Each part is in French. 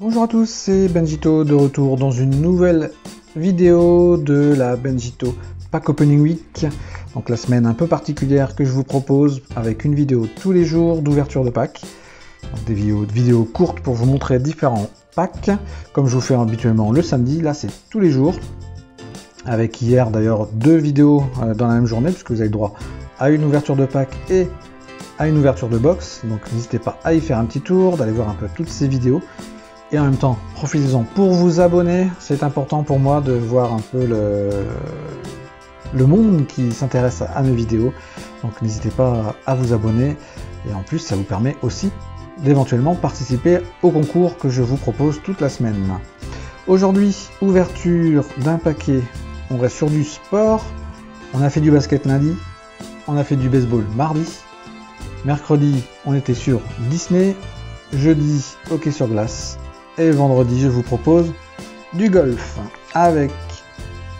Bonjour à tous, c'est Benjito de retour dans une nouvelle vidéo de la Benjito Pack Opening Week. Donc la semaine un peu particulière que je vous propose avec une vidéo tous les jours d'ouverture de pack. des vidéos, courtes pour vous montrer différents packs, comme je vous fais habituellement le samedi. Là c'est tous les jours. Avec hier d'ailleurs deux vidéos euh, dans la même journée, puisque vous avez droit à une ouverture de pack et à une ouverture de box. Donc n'hésitez pas à y faire un petit tour, d'aller voir un peu toutes ces vidéos. Et en même temps, profitez-en pour vous abonner. C'est important pour moi de voir un peu le, monde qui s'intéresse à mes vidéos. Donc n'hésitez pas à vous abonner. Et en plus, ça vous permet aussi d'éventuellement participer au concours que je vous propose toute la semaine. Aujourd'hui, ouverture d'un paquet. On reste sur du sport. On a fait du basket lundi. On a fait du baseball mardi. Mercredi, on était sur Disney. Jeudi, hockey sur glace. Et vendredi, je vous propose du golf avec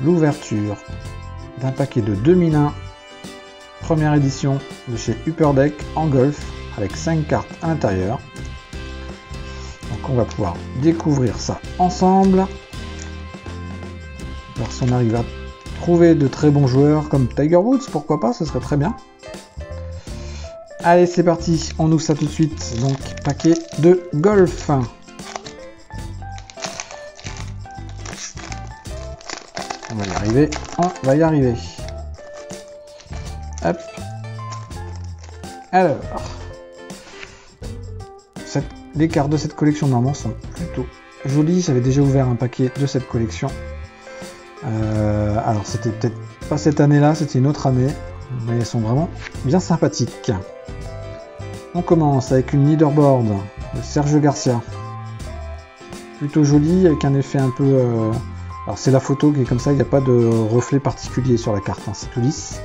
l'ouverture d'un paquet de 2001 première édition de chez Upperdeck en golf avec 5 cartes à l'intérieur. Donc on va pouvoir découvrir ça ensemble. Alors si arrive à trouver de très bons joueurs comme Tiger Woods, pourquoi pas, ce serait très bien. Allez, c'est parti, on ouvre ça tout de suite. Donc, paquet de golf. On va y arriver, on va y arriver. Hop. Alors, les cartes de cette collection normalement sont plutôt jolies. J'avais déjà ouvert un paquet de cette collection. Euh, alors, c'était peut-être pas cette année-là, c'était une autre année, mais elles sont vraiment bien sympathiques. On commence avec une leaderboard de Sergio Garcia. Plutôt jolie, avec un effet un peu... Euh, alors c'est la photo qui est comme ça, il n'y a pas de reflet particulier sur la carte, hein, c'est tout lisse.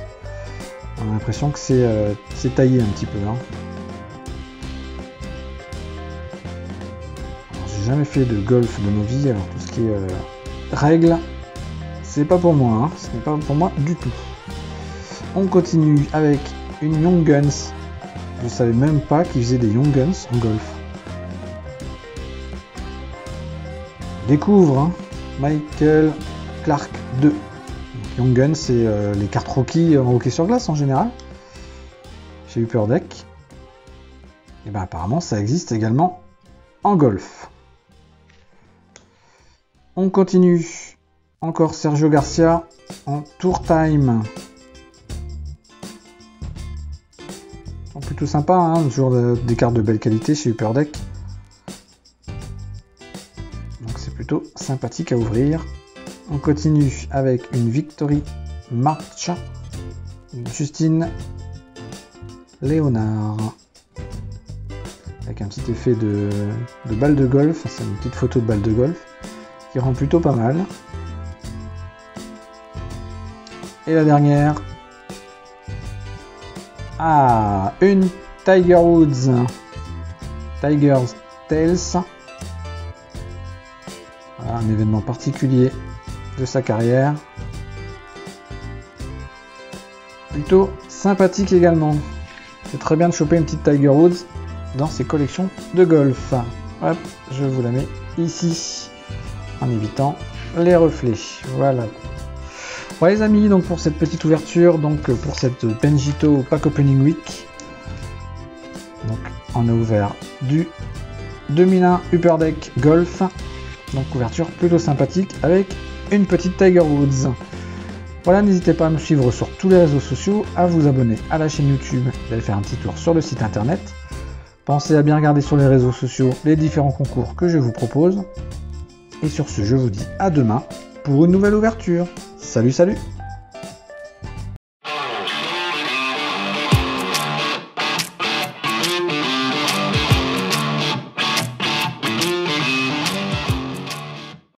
On a l'impression que c'est euh, taillé un petit peu. Hein. J'ai jamais fait de golf de ma vie, alors tout ce qui est euh, règles, c'est pas pour moi, hein. ce n'est pas pour moi du tout. On continue avec une Young Guns je savais même pas qu'ils faisaient des Young Guns en golf. Découvre Michael Clark 2. Young Guns, c'est euh, les cartes Rocky en hockey sur glace en général. Chez Upper Deck. Et bien apparemment ça existe également en golf. On continue. Encore Sergio Garcia en Tour Time. plutôt sympa, hein, toujours des cartes de belle qualité chez Upper Deck. Plutôt sympathique à ouvrir. On continue avec une Victory March Justine Léonard. Avec un petit effet de, de balle de golf, c'est une petite photo de balle de golf qui rend plutôt pas mal. Et la dernière, ah, une Tiger Woods. Tiger's Tales. Un événement particulier de sa carrière. Plutôt sympathique également. C'est très bien de choper une petite Tiger Woods dans ses collections de golf. Hop, je vous la mets ici en évitant les reflets. Voilà. Ouais les amis, donc pour cette petite ouverture, donc pour cette Benjito Pack Opening Week, donc on a ouvert du 2001 Upper Deck Golf, donc ouverture plutôt sympathique avec une petite Tiger Woods. Voilà, n'hésitez pas à me suivre sur tous les réseaux sociaux, à vous abonner à la chaîne YouTube, d'aller faire un petit tour sur le site internet. Pensez à bien regarder sur les réseaux sociaux les différents concours que je vous propose. Et sur ce, je vous dis à demain pour une nouvelle ouverture. Salut, salut